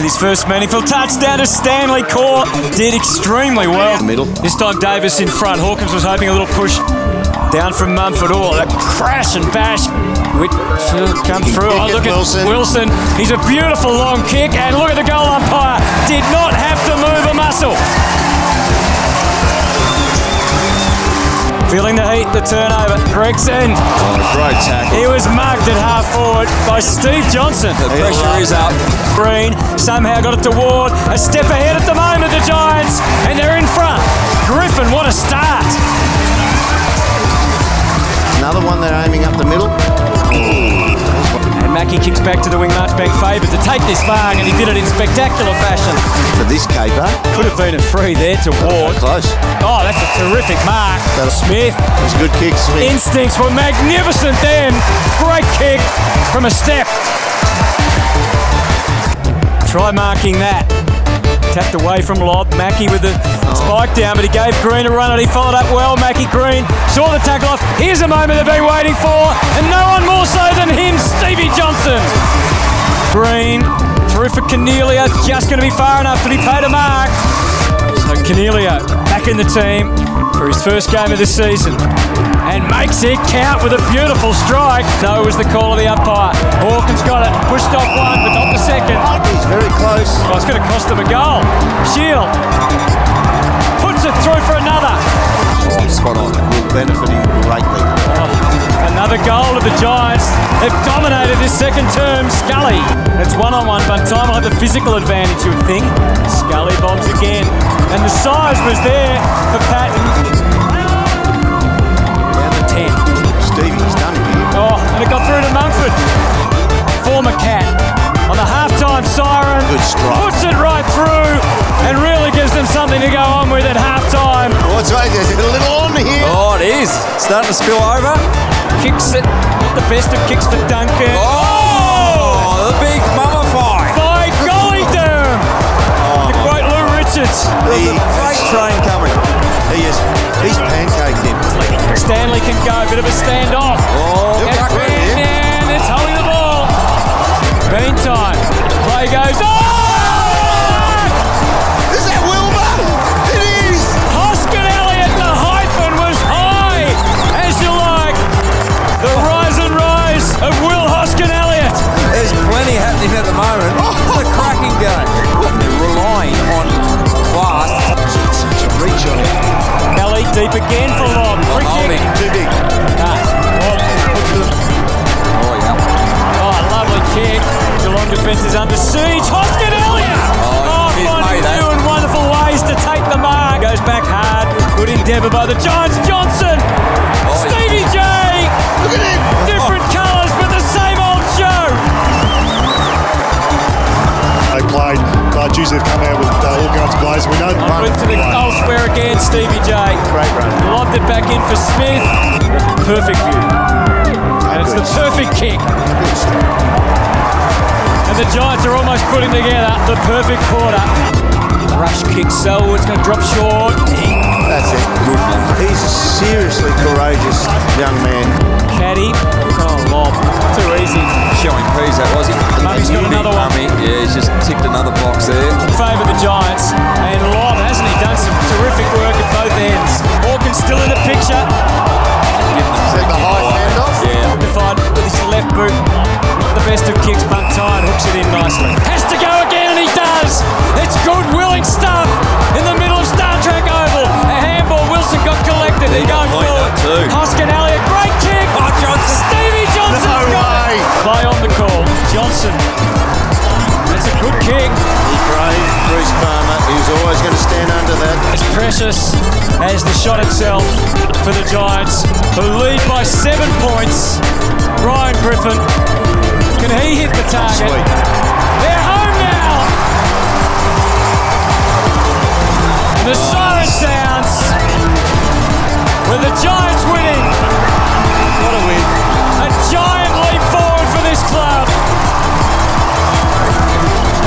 with his first meaningful touchdown to Stanley Court. Did extremely well. Middle. This time Davis in front. Hawkins was hoping a little push down from Mumford. Oh, that crash and bash. Whitfield come through. Oh, look at Wilson. Wilson. He's a beautiful long kick. And look at the goal umpire. Did not have to move a muscle. Feeling the heat, the turnover. Gregson. Oh, great tackle. He was mugged at half forward by Steve Johnson. The pressure is up. Greene somehow got it to Ward. A step ahead at the moment, the Giants, and they're in front. Griffin, what a start. Another one they're aiming up the middle. And Mackie kicks back to the wing, Marchbank favoured to take this mark, and he did it in spectacular fashion. For this caper, Could have been a free there to Ward. close. Oh, that's a terrific mark. Smith, It's a good kick, Smith. instincts were magnificent then. Great kick from a step. Try marking that. Tapped away from Lobb. Mackie with the spike down, but he gave Greene a run and he followed up well. Mackie Greene saw the tackle off. Here's a moment they've been waiting for, and no one more so than him, Stevie Johnson. Greene through for Coniglio, just going to be far enough to be paid a mark. So Coniglio back in the team for his first game of the season and makes it count with a beautiful strike. No was the call of the umpire. Hawkins got it, pushed off one, but not the second. He's very close. Oh, it's going to cost them a goal. Shiel puts it through for another. Oh, spot on. Will benefit him greatly. Oh, another goal of the Giants. They've dominated this second term. Scully. It's one on one, but time will have the physical advantage, you would think. Scully bombs again. And the size was there for Patton. With at halftime. What's right? There's a little on here. Oh, it is. Starting to spill over. Kicks it. Not the best of kicks for Duncan. Oh, the big mummified. By golly damn! The great Lou Richards. There's a freight train coming. He is. He's pancaked him. Stanley can go. Bit of a standoff. Oh, And duck in. and it's holding the ball. Meantime, play goes. Oh! Again for Lobb. Free Holding. kick. Too big. Ah, Lobb puts the- Oh, yeah. Oh, lovely kick. Geelong defence is under siege. Hoskin Elliott. Oh, he's finding new and wonderful ways to take the mark. Goes back hard. Good endeavour by the Giants. Run. It back in for Smith. Perfect view. And it's the perfect kick. And the Giants are almost putting together the perfect quarter. Rush kick, Selwood's going to drop short. That's it. Good man. He's a seriously courageous young man. Caddy. Oh, Lobb. Too easy. Showing peas, that was it. Mummy's got another one. Mummy, yeah, he's just ticked another box there. In Favour the Giants. And still in the picture. That the high handoff? Yeah. Defied with his left boot. Not the best of kicks, but Tyne hooks it in nicely. Has to go again, and he does. It's good, willing stuff in the middle of StarTrack Oval. A handball. Wilson got collected. He got going forward. too. Hoskin Elliott, great kick. Oh, Johnson. Stevie Johnson. No way. Play on the call. Johnson. That's a good kick. He brave Bruce Palmer. He was always precious as the shot itself for the Giants, who lead by seven points. Ryan Griffin, can he hit the target? Sweet. They're home now. And the siren sounds with the Giants winning. What a win. A giant leap forward for this club.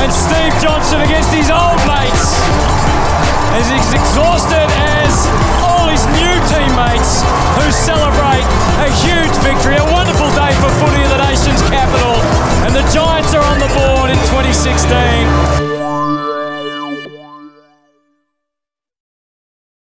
And Steve Johnson against his as he's exhausted as all his new teammates who celebrate a huge victory, a wonderful day for footy in the nation's capital. And the Giants are on the board in 2016.